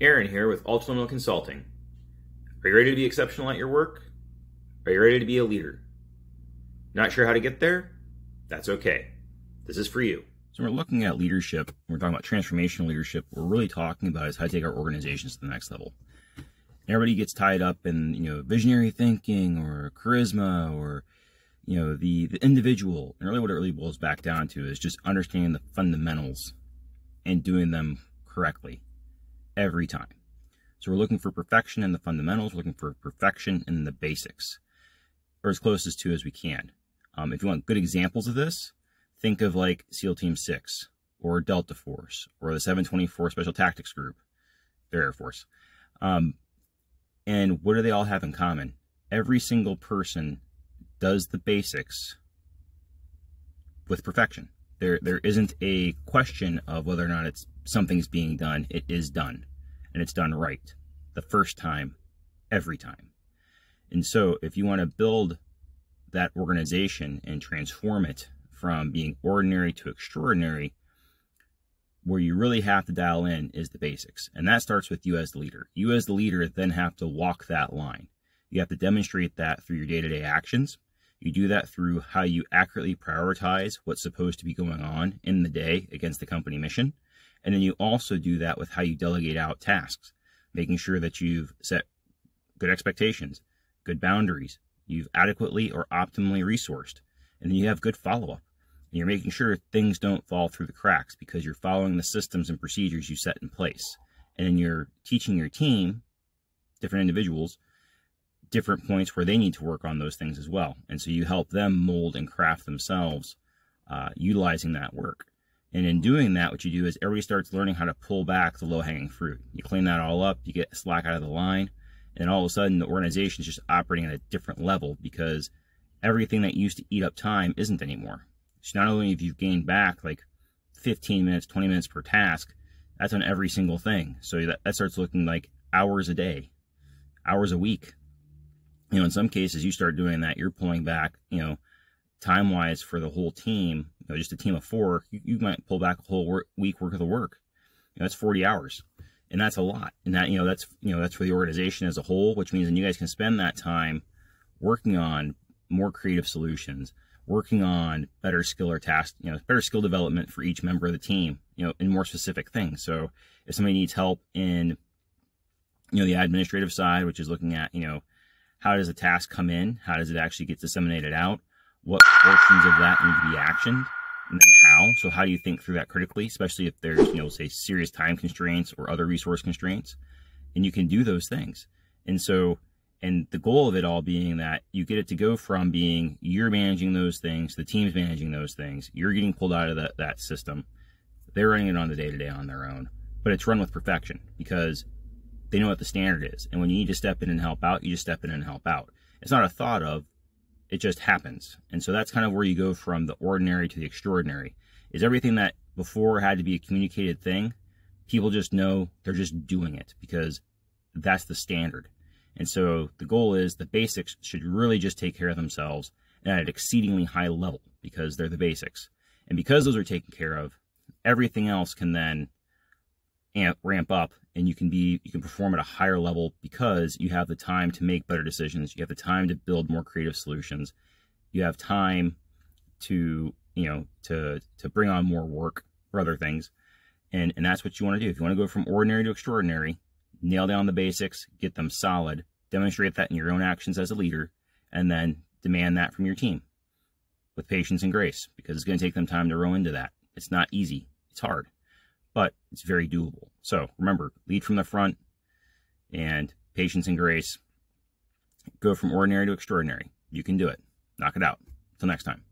Aaron here with Ultraliminal Consulting. Are you ready to be exceptional at your work? Are you ready to be a leader? Not sure how to get there? That's okay. This is for you. So we're looking at leadership. We're talking about transformational leadership. We're really talking about is how to take our organizations to the next level. Everybody gets tied up in you know visionary thinking or charisma or you know the the individual. And really, what it really boils back down to is just understanding the fundamentals and doing them correctly every time. So we're looking for perfection in the fundamentals, looking for perfection in the basics, or as close as to as we can. Um, if you want good examples of this, think of like SEAL Team 6, or Delta Force, or the 724 Special Tactics Group, their Air Force. Um, and what do they all have in common? Every single person does the basics with perfection. There, there isn't a question of whether or not it's something's being done. It is done, and it's done right the first time, every time. And so, if you want to build that organization and transform it from being ordinary to extraordinary, where you really have to dial in is the basics. And that starts with you as the leader. You as the leader then have to walk that line. You have to demonstrate that through your day to day actions. You do that through how you accurately prioritize what's supposed to be going on in the day against the company mission. And then you also do that with how you delegate out tasks, making sure that you've set good expectations, good boundaries, you've adequately or optimally resourced, and then you have good follow up. And you're making sure things don't fall through the cracks because you're following the systems and procedures you set in place. And then you're teaching your team, different individuals, different points where they need to work on those things as well. And so you help them mold and craft themselves uh, utilizing that work. And in doing that, what you do is everybody starts learning how to pull back the low hanging fruit. You clean that all up, you get slack out of the line, and all of a sudden the organization is just operating at a different level because everything that used to eat up time isn't anymore. So not only have you gained back like 15 minutes, 20 minutes per task, that's on every single thing. So that, that starts looking like hours a day, hours a week, you know, in some cases you start doing that, you're pulling back, you know, time wise for the whole team, you know, just a team of four, you, you might pull back a whole work, week worth of the work. You know, that's 40 hours. And that's a lot. And that, you know, that's, you know, that's for the organization as a whole, which means then you guys can spend that time working on more creative solutions, working on better skill or task, you know, better skill development for each member of the team, you know, in more specific things. So if somebody needs help in, you know, the administrative side, which is looking at, you know, how does a task come in? How does it actually get disseminated out? What portions of that need to be actioned? And then how? So how do you think through that critically, especially if there's, you know, say serious time constraints or other resource constraints? And you can do those things. And so, and the goal of it all being that you get it to go from being you're managing those things, the team's managing those things, you're getting pulled out of that, that system. They're running it on the day to day on their own, but it's run with perfection because they know what the standard is. And when you need to step in and help out, you just step in and help out. It's not a thought of, it just happens. And so that's kind of where you go from the ordinary to the extraordinary. Is everything that before had to be a communicated thing, people just know they're just doing it because that's the standard. And so the goal is the basics should really just take care of themselves at an exceedingly high level because they're the basics. And because those are taken care of, everything else can then amp, ramp up and you can be you can perform at a higher level because you have the time to make better decisions. You have the time to build more creative solutions. You have time to you know to to bring on more work for other things. And and that's what you want to do. If you want to go from ordinary to extraordinary nail down the basics get them solid demonstrate that in your own actions as a leader and then demand that from your team with patience and grace because it's going to take them time to row into that. It's not easy. It's hard but it's very doable. So remember, lead from the front and patience and grace. Go from ordinary to extraordinary. You can do it. Knock it out. Until next time.